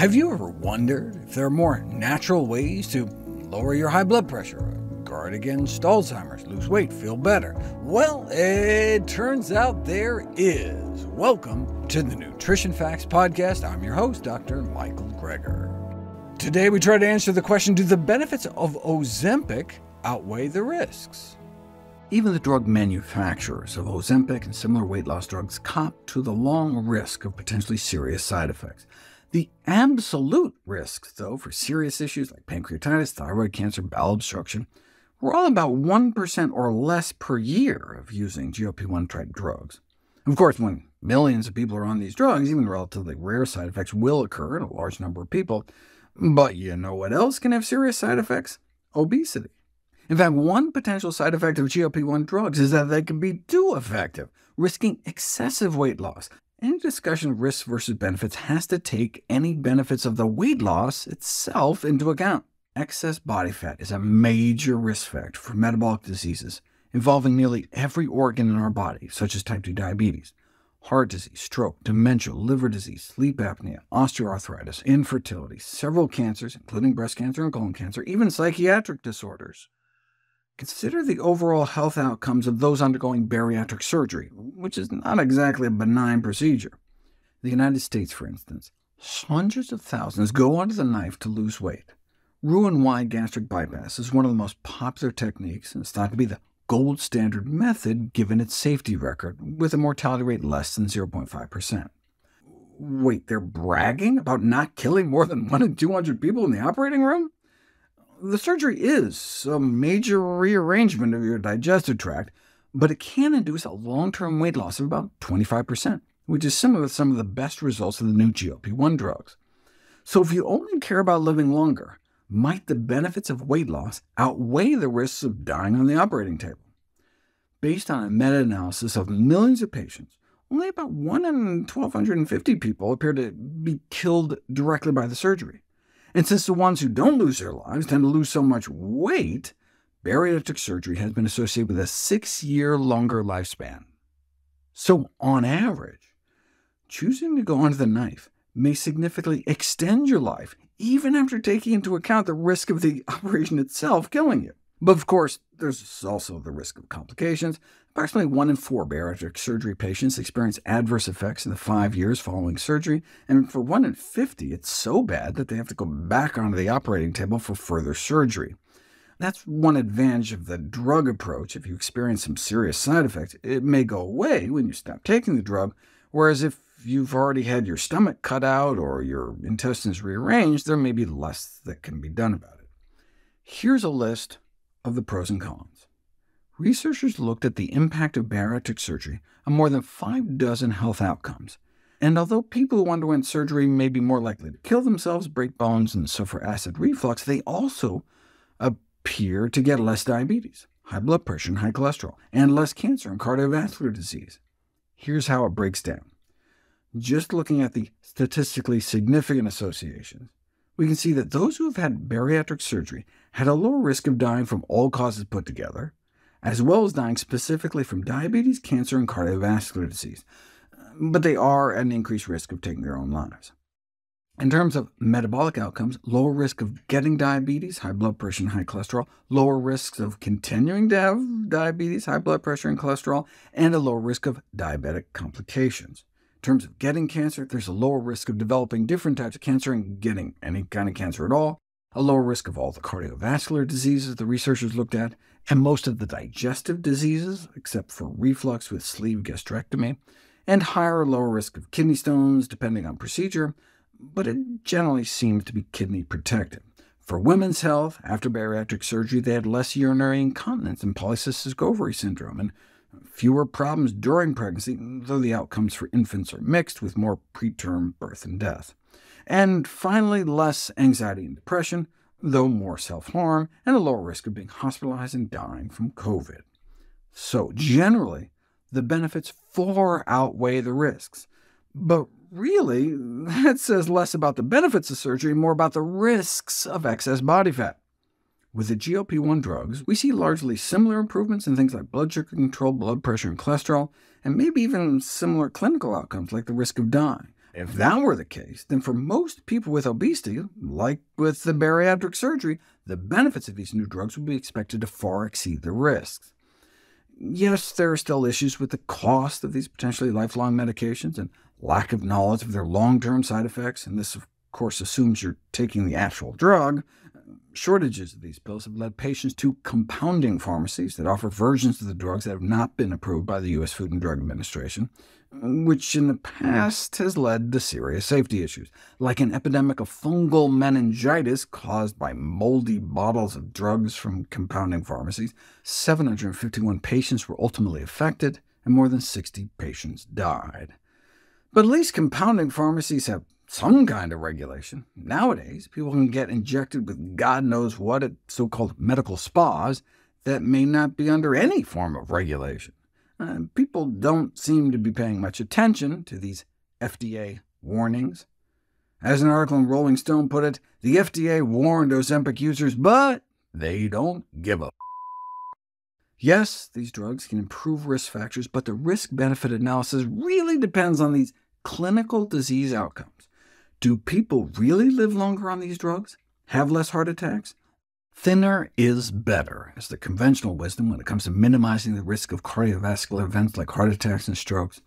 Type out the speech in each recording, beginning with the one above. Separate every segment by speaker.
Speaker 1: Have you ever wondered if there are more natural ways to lower your high blood pressure, guard against Alzheimer's, lose weight, feel better? Well, it turns out there is. Welcome to the Nutrition Facts Podcast. I'm your host, Dr. Michael Greger. Today we try to answer the question, do the benefits of Ozempic outweigh the risks? Even the drug manufacturers of Ozempic and similar weight loss drugs cop to the long risk of potentially serious side effects. The absolute risks, though, for serious issues like pancreatitis, thyroid cancer, bowel obstruction, were all about 1% or less per year of using GLP-1-type drugs. Of course, when millions of people are on these drugs, even relatively rare side effects will occur in a large number of people. But you know what else can have serious side effects? Obesity. In fact, one potential side effect of GLP-1 drugs is that they can be too effective, risking excessive weight loss, any discussion of risks versus benefits has to take any benefits of the weight loss itself into account. Excess body fat is a major risk factor for metabolic diseases involving nearly every organ in our body, such as type 2 diabetes, heart disease, stroke, dementia, liver disease, sleep apnea, osteoarthritis, infertility, several cancers, including breast cancer and colon cancer, even psychiatric disorders. Consider the overall health outcomes of those undergoing bariatric surgery, which is not exactly a benign procedure. In the United States, for instance, hundreds of thousands go under the knife to lose weight. Roux-en-Y gastric bypass is one of the most popular techniques, and is thought to be the gold standard method given its safety record, with a mortality rate less than 0.5%. Wait, they're bragging about not killing more than 1 in 200 people in the operating room? The surgery is a major rearrangement of your digestive tract, but it can induce a long-term weight loss of about 25%, which is similar to some of the best results of the new GLP-1 drugs. So if you only care about living longer, might the benefits of weight loss outweigh the risks of dying on the operating table? Based on a meta-analysis of millions of patients, only about 1 in 1,250 people appear to be killed directly by the surgery. And since the ones who don't lose their lives tend to lose so much weight, bariatric surgery has been associated with a six-year longer lifespan. So on average, choosing to go under the knife may significantly extend your life, even after taking into account the risk of the operation itself killing you. But of course, there's also the risk of complications. Approximately 1 in 4 bariatric surgery patients experience adverse effects in the five years following surgery, and for 1 in 50, it's so bad that they have to go back onto the operating table for further surgery. That's one advantage of the drug approach. If you experience some serious side effects, it may go away when you stop taking the drug, whereas if you've already had your stomach cut out or your intestines rearranged, there may be less that can be done about it. Here's a list of the pros and cons. Researchers looked at the impact of bariatric surgery on more than five dozen health outcomes, and although people who underwent surgery may be more likely to kill themselves, break bones, and suffer acid reflux, they also appear to get less diabetes, high blood pressure, and high cholesterol, and less cancer and cardiovascular disease. Here's how it breaks down. Just looking at the statistically significant associations, we can see that those who have had bariatric surgery had a lower risk of dying from all causes put together, as well as dying specifically from diabetes, cancer, and cardiovascular disease, but they are at an increased risk of taking their own lives. In terms of metabolic outcomes, lower risk of getting diabetes, high blood pressure, and high cholesterol, lower risks of continuing to have diabetes, high blood pressure, and cholesterol, and a lower risk of diabetic complications. In terms of getting cancer, there's a lower risk of developing different types of cancer and getting any kind of cancer at all, a lower risk of all the cardiovascular diseases the researchers looked at, and most of the digestive diseases, except for reflux with sleeve gastrectomy, and higher or lower risk of kidney stones, depending on procedure, but it generally seems to be kidney protected. For women's health, after bariatric surgery, they had less urinary incontinence and polycystic ovary syndrome, and fewer problems during pregnancy, though the outcomes for infants are mixed, with more preterm birth and death. And finally, less anxiety and depression, though more self-harm, and a lower risk of being hospitalized and dying from COVID. So generally, the benefits far outweigh the risks. But really, that says less about the benefits of surgery, more about the risks of excess body fat. With the GLP-1 drugs, we see largely similar improvements in things like blood sugar control, blood pressure, and cholesterol, and maybe even similar clinical outcomes like the risk of dying. If that were the case, then for most people with obesity, like with the bariatric surgery, the benefits of these new drugs would be expected to far exceed the risks. Yes, there are still issues with the cost of these potentially lifelong medications and lack of knowledge of their long-term side effects, and this, of course, assumes you're taking the actual drug. Shortages of these pills have led patients to compounding pharmacies that offer versions of the drugs that have not been approved by the U.S. Food and Drug Administration, which in the past has led to serious safety issues, like an epidemic of fungal meningitis caused by moldy bottles of drugs from compounding pharmacies. 751 patients were ultimately affected, and more than 60 patients died. But at least compounding pharmacies have some kind of regulation. Nowadays, people can get injected with God knows what at so-called medical spas that may not be under any form of regulation. Uh, people don't seem to be paying much attention to these FDA warnings. As an article in Rolling Stone put it, the FDA warned Ozempic users, but they don't give a Yes, these drugs can improve risk factors, but the risk-benefit analysis really depends on these clinical disease outcomes. Do people really live longer on these drugs? Have less heart attacks? Thinner is better, is the conventional wisdom when it comes to minimizing the risk of cardiovascular events like heart attacks and strokes.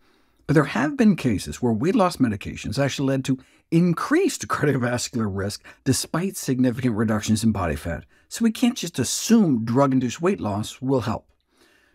Speaker 1: But there have been cases where weight loss medications actually led to increased cardiovascular risk despite significant reductions in body fat, so we can't just assume drug-induced weight loss will help.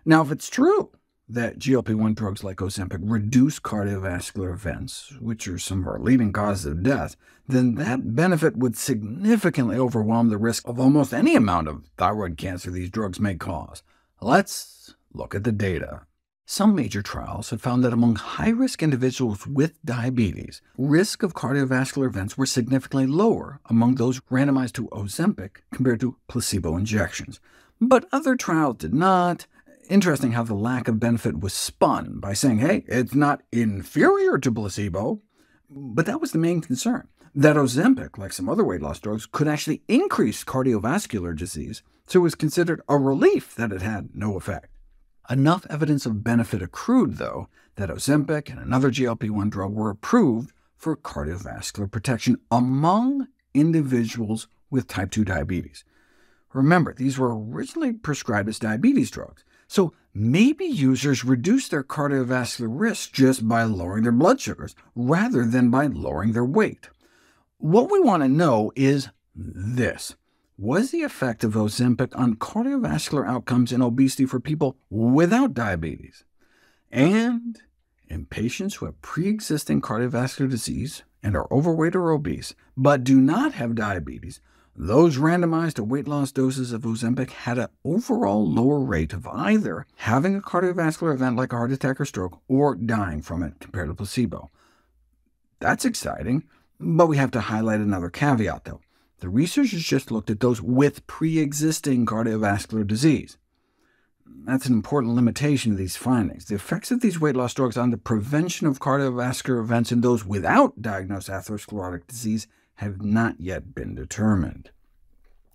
Speaker 1: Now, if it's true that GLP-1 drugs like Ozempic reduce cardiovascular events, which are some of our leading causes of death, then that benefit would significantly overwhelm the risk of almost any amount of thyroid cancer these drugs may cause. Let's look at the data. Some major trials have found that among high-risk individuals with diabetes, risk of cardiovascular events were significantly lower among those randomized to Ozempic compared to placebo injections. But other trials did not, Interesting how the lack of benefit was spun by saying, hey, it's not inferior to placebo. But that was the main concern, that Ozempic, like some other weight loss drugs, could actually increase cardiovascular disease, so it was considered a relief that it had no effect. Enough evidence of benefit accrued, though, that Ozempic and another GLP-1 drug were approved for cardiovascular protection among individuals with type 2 diabetes. Remember, these were originally prescribed as diabetes drugs, so maybe users reduce their cardiovascular risk just by lowering their blood sugars, rather than by lowering their weight. What we want to know is this. Was the effect of Ozempic on cardiovascular outcomes in obesity for people without diabetes? And in patients who have pre-existing cardiovascular disease and are overweight or obese, but do not have diabetes, those randomized to weight loss doses of Ozempic had an overall lower rate of either having a cardiovascular event like a heart attack or stroke, or dying from it compared to placebo. That's exciting, but we have to highlight another caveat, though. The researchers just looked at those with pre-existing cardiovascular disease. That's an important limitation of these findings. The effects of these weight loss drugs on the prevention of cardiovascular events in those without diagnosed atherosclerotic disease have not yet been determined.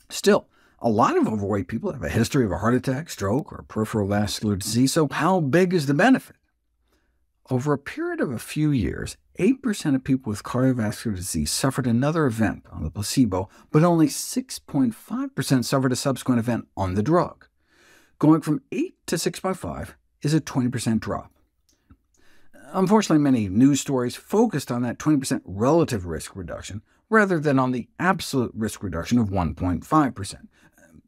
Speaker 1: Still, a lot of overweight people have a history of a heart attack, stroke, or peripheral vascular disease, so how big is the benefit? Over a period of a few years, 8% of people with cardiovascular disease suffered another event on the placebo, but only 6.5% suffered a subsequent event on the drug. Going from 8 to 6.5 is a 20% drop. Unfortunately, many news stories focused on that 20% relative risk reduction, rather than on the absolute risk reduction of 1.5%.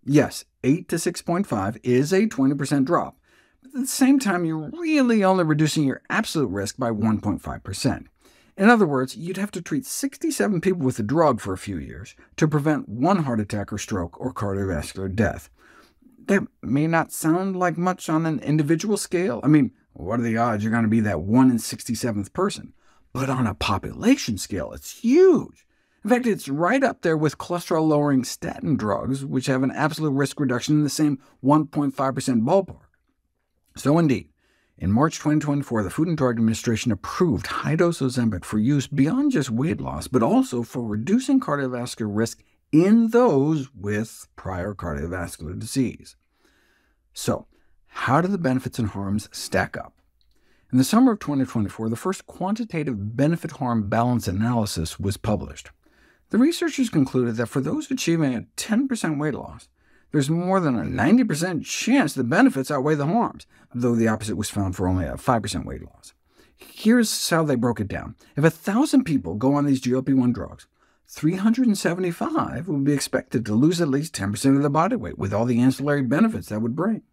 Speaker 1: Yes, 8 to 6.5 is a 20% drop, but at the same time you're really only reducing your absolute risk by 1.5%. In other words, you'd have to treat 67 people with the drug for a few years to prevent one heart attack or stroke or cardiovascular death. That may not sound like much on an individual scale. I mean, what are the odds you're going to be that 1 in 67th person? But on a population scale, it's huge. In fact, it's right up there with cholesterol-lowering statin drugs, which have an absolute risk reduction in the same 1.5% ballpark. So indeed, in March 2024, the Food and Drug Administration approved high-dose Ozempic for use beyond just weight loss, but also for reducing cardiovascular risk in those with prior cardiovascular disease. So, how do the benefits and harms stack up? In the summer of 2024, the first quantitative benefit-harm balance analysis was published. The researchers concluded that for those achieving a 10% weight loss, there's more than a 90% chance the benefits outweigh the harms, though the opposite was found for only a 5% weight loss. Here's how they broke it down. If 1,000 people go on these GLP-1 drugs, 375 would be expected to lose at least 10% of their body weight, with all the ancillary benefits that would bring.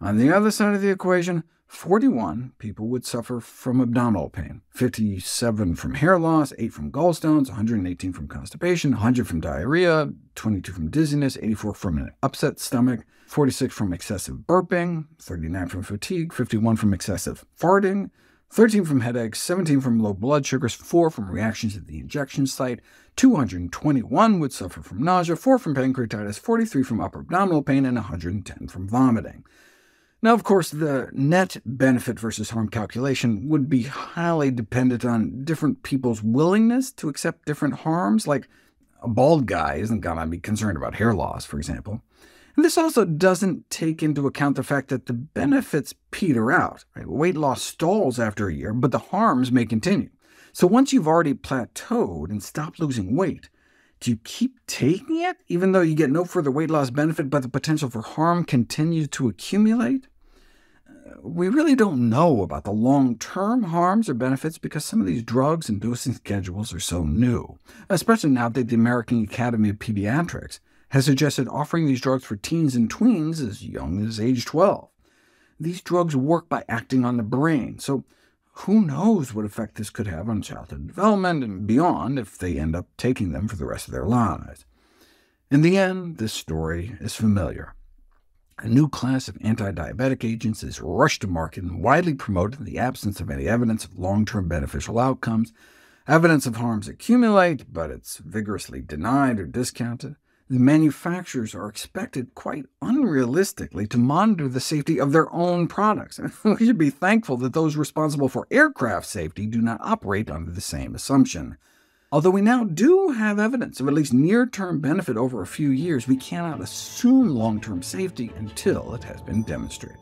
Speaker 1: On the other side of the equation, 41 people would suffer from abdominal pain, 57 from hair loss, 8 from gallstones, 118 from constipation, 100 from diarrhea, 22 from dizziness, 84 from an upset stomach, 46 from excessive burping, 39 from fatigue, 51 from excessive farting, 13 from headaches, 17 from low blood sugars, 4 from reactions at the injection site, 221 would suffer from nausea, 4 from pancreatitis, 43 from upper abdominal pain, and 110 from vomiting. Now, of course, the net benefit versus harm calculation would be highly dependent on different people's willingness to accept different harms, like a bald guy isn't going to be concerned about hair loss, for example. And this also doesn't take into account the fact that the benefits peter out. Right? Weight loss stalls after a year, but the harms may continue. So once you've already plateaued and stopped losing weight, do you keep taking it, even though you get no further weight loss benefit, but the potential for harm continues to accumulate? We really don't know about the long-term harms or benefits because some of these drugs and dosing schedules are so new, especially now that the American Academy of Pediatrics has suggested offering these drugs for teens and tweens as young as age 12. These drugs work by acting on the brain, so who knows what effect this could have on childhood development and beyond if they end up taking them for the rest of their lives. In the end, this story is familiar. A new class of anti-diabetic agents is rushed to market and widely promoted in the absence of any evidence of long-term beneficial outcomes. Evidence of harms accumulate, but it's vigorously denied or discounted the manufacturers are expected quite unrealistically to monitor the safety of their own products. we should be thankful that those responsible for aircraft safety do not operate under the same assumption. Although we now do have evidence of at least near-term benefit over a few years, we cannot assume long-term safety until it has been demonstrated.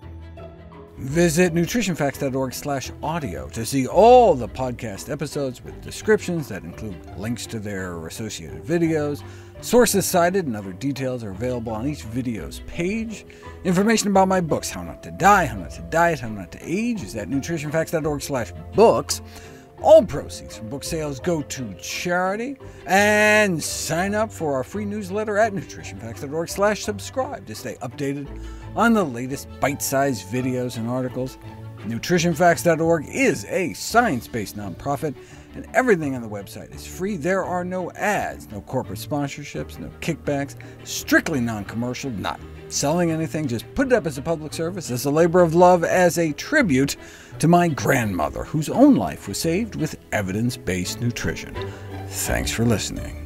Speaker 1: Visit nutritionfacts.org/audio to see all the podcast episodes with descriptions that include links to their associated videos, Sources cited and other details are available on each video's page. Information about my books, How Not to Die, How Not to Diet, How Not to Age, is at nutritionfacts.org/books. All proceeds from book sales go to charity, and sign up for our free newsletter at nutritionfacts.org slash subscribe to stay updated on the latest bite-sized videos and articles. NutritionFacts.org is a science-based nonprofit and everything on the website is free. There are no ads, no corporate sponsorships, no kickbacks, strictly non-commercial, not selling anything, just put it up as a public service, as a labor of love, as a tribute to my grandmother, whose own life was saved with evidence-based nutrition. Thanks for listening.